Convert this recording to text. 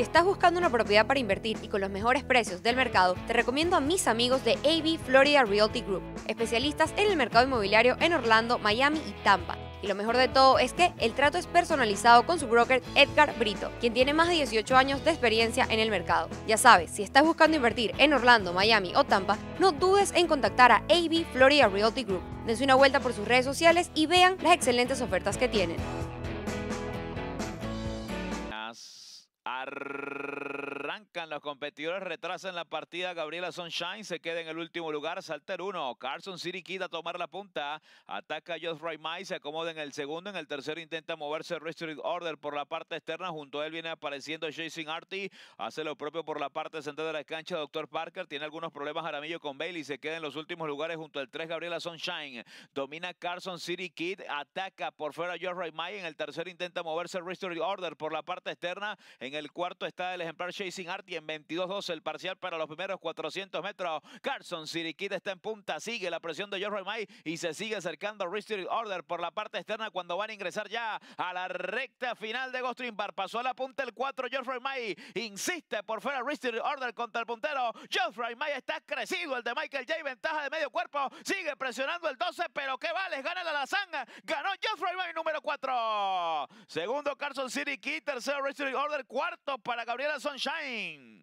Si estás buscando una propiedad para invertir y con los mejores precios del mercado, te recomiendo a mis amigos de AB Florida Realty Group, especialistas en el mercado inmobiliario en Orlando, Miami y Tampa. Y lo mejor de todo es que el trato es personalizado con su broker Edgar Brito, quien tiene más de 18 años de experiencia en el mercado. Ya sabes, si estás buscando invertir en Orlando, Miami o Tampa, no dudes en contactar a AB Florida Realty Group. Dense una vuelta por sus redes sociales y vean las excelentes ofertas que tienen. Arr- Los competidores, retrasan la partida. Gabriela Sunshine se queda en el último lugar. Salter 1. Carson City Kid a tomar la punta. Ataca Josh Raymay. Se acomoda en el segundo. En el tercero intenta moverse Restored Order por la parte externa. Junto a él viene apareciendo Jason Arty. Hace lo propio por la parte central de la cancha. Dr. Parker tiene algunos problemas Aramillo con Bailey. Se queda en los últimos lugares junto al 3 Gabriela Sunshine. Domina Carson City Kid. Ataca por fuera Josh Raymay. En el tercero intenta moverse Restored Order por la parte externa. En el cuarto está el ejemplar Chasing Arty en 22-12 el parcial para los primeros 400 metros. Carson Siriquita está en punta, sigue la presión de George May y se sigue acercando Restored Order por la parte externa cuando van a ingresar ya a la recta final de Ghost Bar. Pasó a la punta el 4 Geoffrey May, insiste por fuera Restored Order contra el puntero. Geoffrey May está crecido el de Michael J, ventaja de medio cuerpo, sigue presionando el 12, pero qué vale, gana la lazanga, ganó Geoffrey May número 4. Segundo Carson Key, tercero Restored Order, cuarto para Gabriela Sunshine. thing.